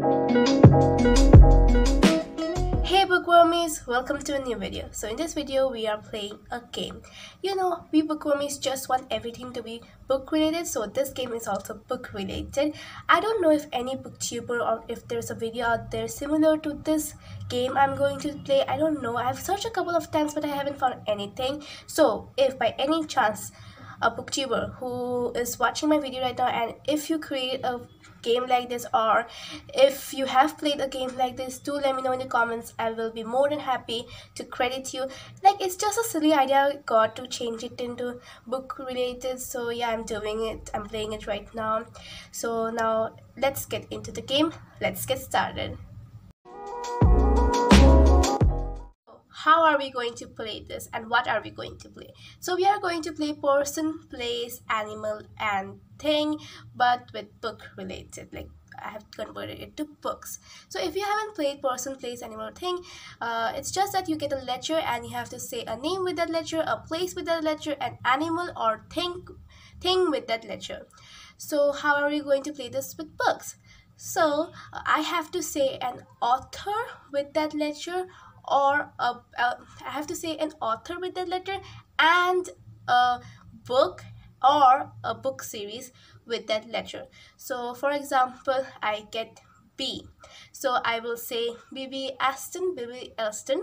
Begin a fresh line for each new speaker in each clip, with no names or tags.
Hey bookwormies, welcome to a new video. So in this video we are playing a game. You know, we bookwormies just want everything to be book related, so this game is also book related. I don't know if any booktuber or if there's a video out there similar to this game I'm going to play. I don't know. I've searched a couple of times but I haven't found anything. So if by any chance a booktuber who is watching my video right now and if you create a game like this or if you have played a game like this do let me know in the comments. I will be more than happy to credit you. Like it's just a silly idea. I got to change it into book related. So yeah i'm doing it. I'm playing it right now. So now let's get into the game. Let's get started how are we going to play this and what are we going to play so we are going to play person place animal and thing but with book related like I have converted it to books. So if you haven't played person, place, animal, thing, uh, it's just that you get a letter and you have to say a name with that letter, a place with that letter, an animal or thing, thing with that letter. So how are we going to play this with books? So I have to say an author with that letter or a, a, I have to say an author with that letter and a book or a book series with that letter. So for example, I get B. So I will say BB Aston, BB Elston.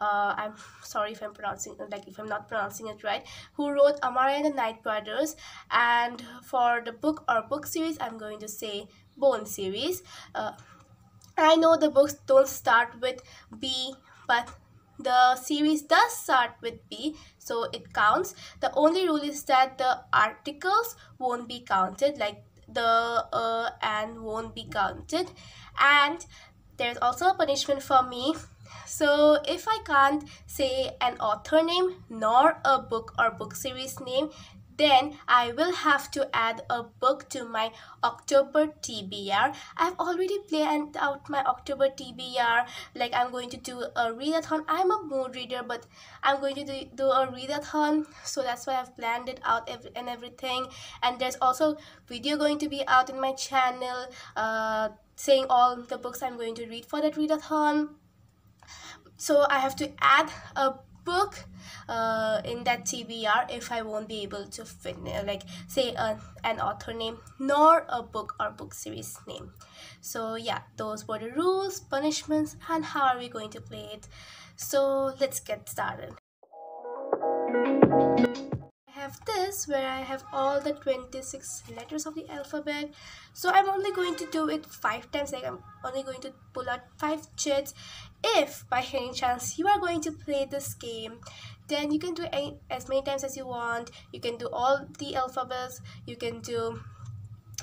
Uh, I'm sorry if I'm pronouncing like if I'm not pronouncing it right. Who wrote Amari and the Night Brothers? And for the book or book series, I'm going to say Bone series. Uh, I know the books don't start with B, but the series does start with B, so it counts. The only rule is that the articles won't be counted, like the uh, and won't be counted. And there's also a punishment for me. So if I can't say an author name nor a book or book series name, then I will have to add a book to my October TBR. I've already planned out my October TBR. Like I'm going to do a readathon. I'm a mood reader, but I'm going to do, do a readathon. So that's why I've planned it out and everything. And there's also video going to be out in my channel uh, saying all the books I'm going to read for that readathon. So I have to add a book uh, in that TBR if I won't be able to fit like say a, an author name nor a book or book series name. So yeah those were the rules punishments and how are we going to play it? So let's get started have this where I have all the 26 letters of the alphabet. So I'm only going to do it five times like I'm only going to pull out five chits. If by any chance you are going to play this game then you can do any, as many times as you want. You can do all the alphabets. You can do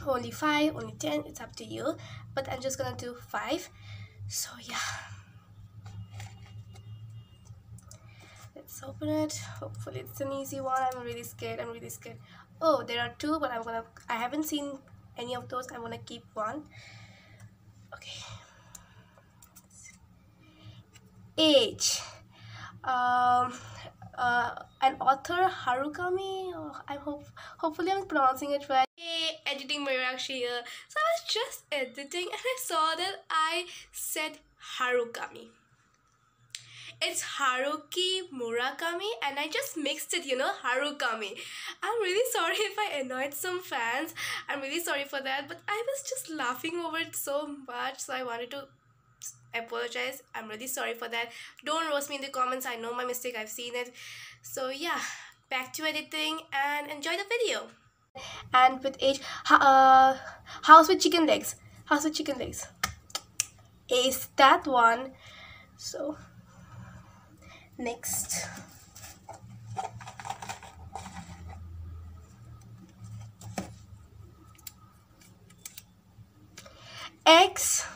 only five only ten it's up to you. But I'm just gonna do five. So yeah let's open it. Hopefully it's an easy one. I'm really scared. I'm really scared. Oh there are two but i'm gonna i haven't seen any of those. I'm gonna keep one. Okay. H um uh, an author Harukami? Oh, I hope hopefully I'm pronouncing it right. Hey editing Mayurakshi here. So I was just editing and I saw that I said Harukami it's Haruki Murakami and I just mixed it, you know, Harukami. I'm really sorry if I annoyed some fans. I'm really sorry for that, but I was just laughing over it so much, so I wanted to apologize. I'm really sorry for that. Don't roast me in the comments. I know my mistake. I've seen it. So yeah, back to editing and enjoy the video. And with age, uh, house with chicken legs. House with chicken legs. Is that one. So next. X.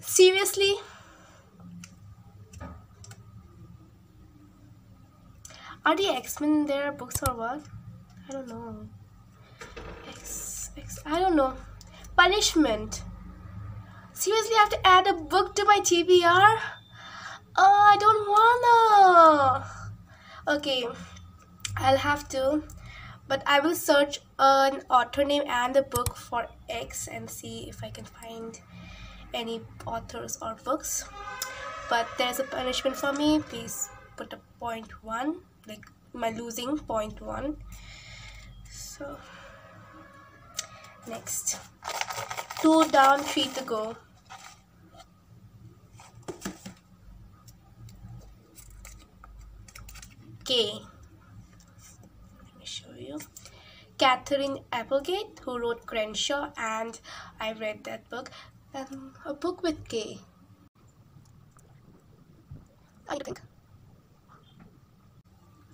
Seriously? Are the X-Men there books or what? I don't know. X X I don't know. Punishment. Seriously I have to add a book to my TBR Oh, I don't wanna. Okay, I'll have to, but I will search an author name and the book for X and see if I can find any authors or books. But there's a punishment for me. Please put a point one like my losing point one. So next. Two down three to go K let me show you. Katherine Applegate who wrote Crenshaw and I read that book. And a book with K. I think.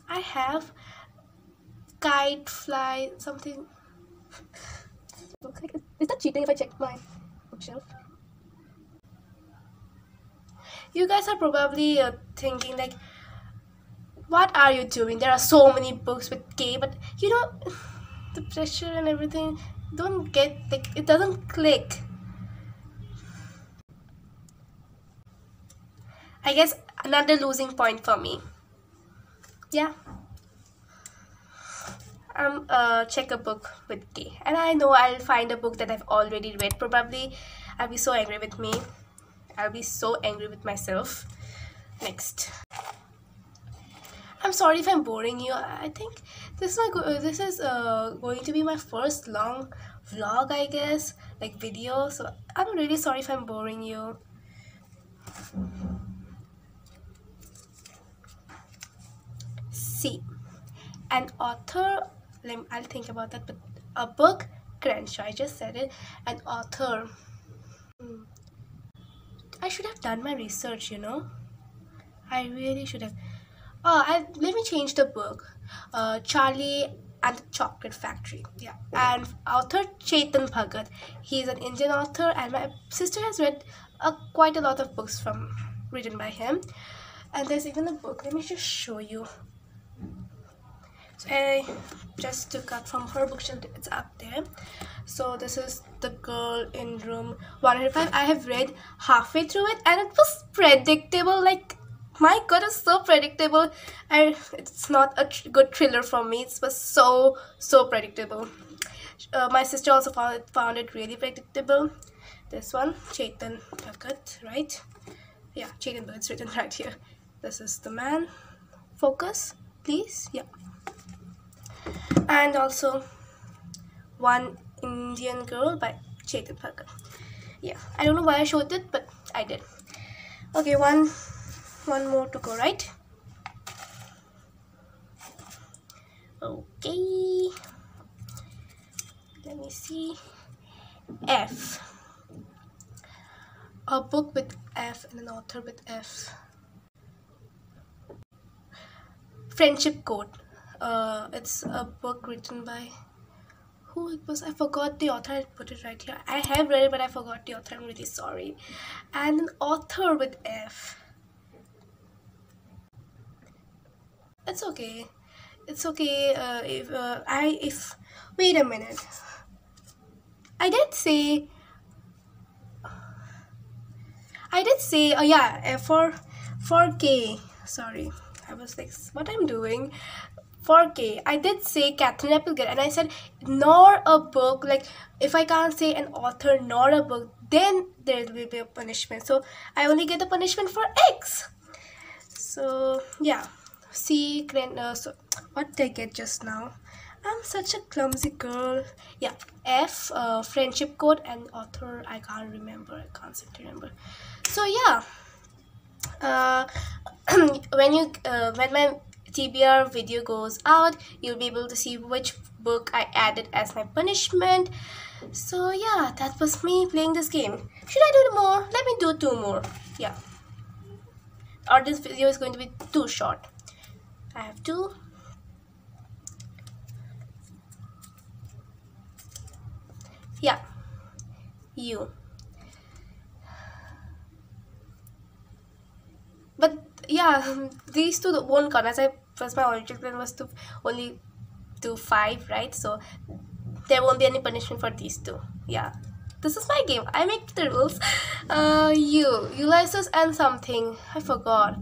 I have kite fly something. Is that cheating if I check my bookshelf? You guys are probably uh, thinking like what are you doing? There are so many books with K but you know the pressure and everything don't get like it doesn't click. I guess another losing point for me. Yeah um uh check a book with K and I know I'll find a book that I've already read probably I'll be so angry with me I'll be so angry with myself next I'm sorry if I'm boring you I think this is my this is uh, going to be my first long vlog I guess like video so I'm really sorry if I'm boring you C an author let me, I'll think about that. But a book, Crenshaw, I just said it. An author. Hmm. I should have done my research, you know. I really should have. Oh, I, let me change the book. Uh, Charlie and the Chocolate Factory. Yeah, and author Chetan Bhagat. He's an Indian author, and my sister has read uh, quite a lot of books from written by him. And there's even a book. Let me just show you. So I just took up from her bookshelf it's up there so this is the girl in room 105 I have read halfway through it and it was predictable like my god it's so predictable. And it's not a tr good thriller for me. It was so so predictable. Uh, my sister also found it, found it really predictable. This one Chetan Bhagat right? Yeah Chetan Bhagat's written right here. This is the man. Focus please. Yeah. And also one Indian girl by Chetan Bhagat. Yeah, I don't know why I showed it, but I did. Okay, one, one more to go, right? Okay. Let me see. F. A book with F and an author with F. Friendship Code uh, it's a book written by who it was I forgot the author I put it right here I have read it but I forgot the author I'm really sorry and an author with F it's okay. It's okay uh, if uh, I if wait a minute. I did say I did say oh yeah for 4K. sorry I was like what I'm doing? 4K. I did say Katherine Applegate and I said nor a book like if I can't say an author nor a book then there will be a punishment. So I only get the punishment for X. So yeah C uh, so what did I get just now I'm such a clumsy girl yeah F uh, friendship code and author I can't remember I can't seem to remember so yeah uh, when you uh, when my TBR video goes out, you'll be able to see which book I added as my punishment. So yeah, that was me playing this game. Should I do more? Let me do two more. Yeah. Or this video is going to be too short. I have two. Yeah. You. But yeah, these two won't count as I first my original plan was to only do five right? So there won't be any punishment for these two. Yeah. This is my game. I make the rules. Uh you. Ulysses and something. I forgot.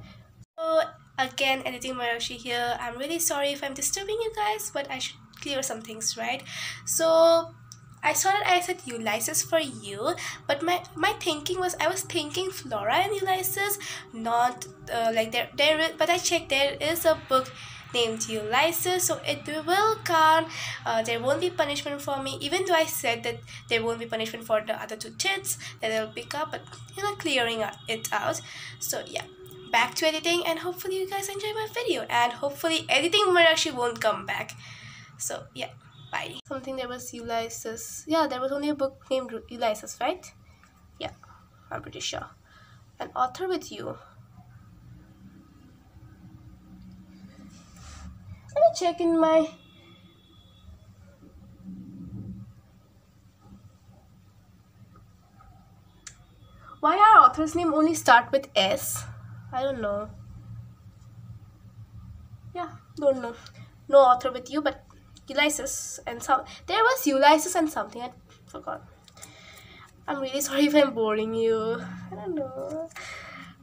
So again editing Mayurakshi here i'm really sorry if i'm disturbing you guys but i should clear some things right so I saw that I said Ulysses for you, but my my thinking was I was thinking Flora and Ulysses, not uh, like there there. But I checked there is a book named Ulysses, so it will count. Uh, there won't be punishment for me, even though I said that there won't be punishment for the other two tits that they'll pick up, but you know clearing it out. So yeah back to editing and hopefully you guys enjoy my video and hopefully editing Mayurakshi won't come back so yeah Bye. Something there was Ulysses. Yeah, there was only a book named Ulysses, right? Yeah, I'm pretty sure. An author with you. Let me check in my Why our author's name only start with S? I don't know. Yeah, don't know. No author with you, but Ulysses and some there was Ulysses and something I forgot. I'm really sorry if I'm boring you. I don't know.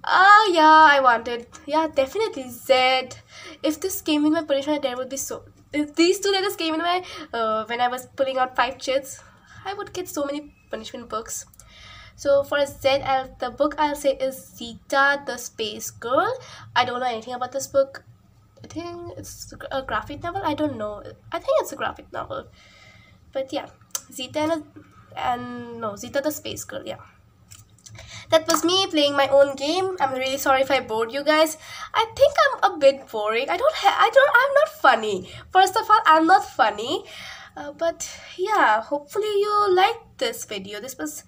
Ah, uh, yeah, I wanted. Yeah, definitely Z. If this came in my punishment, there would be so. If these two letters came in my uh, when I was pulling out five chits, I would get so many punishment books. So for Z, I'll, the book I'll say is Zeta the Space Girl. I don't know anything about this book. I think it's a graphic novel. I don't know. I think it's a graphic novel. But yeah, Zeta and, and no, Zeta the Space Girl. Yeah. That was me playing my own game. I'm really sorry if I bored you guys. I think I'm a bit boring. I don't I don't, I'm not funny. First of all, I'm not funny. Uh, but yeah, hopefully you liked this video. This was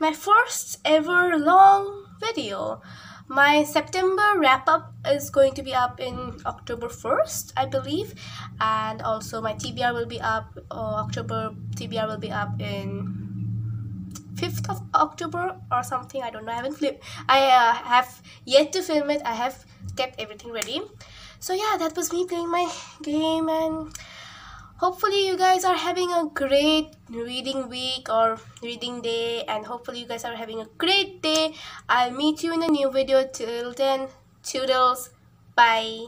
my first ever long video my September wrap up is going to be up in October 1st, I believe, and also my TBR will be up, uh, October TBR will be up in 5th of October or something, I don't know, I haven't flipped, I uh, have yet to film it, I have kept everything ready. So yeah, that was me playing my game and hopefully you guys are having a great reading week or reading day and hopefully you guys are having a great day. I'll meet you in a new video. Till then toodles. Bye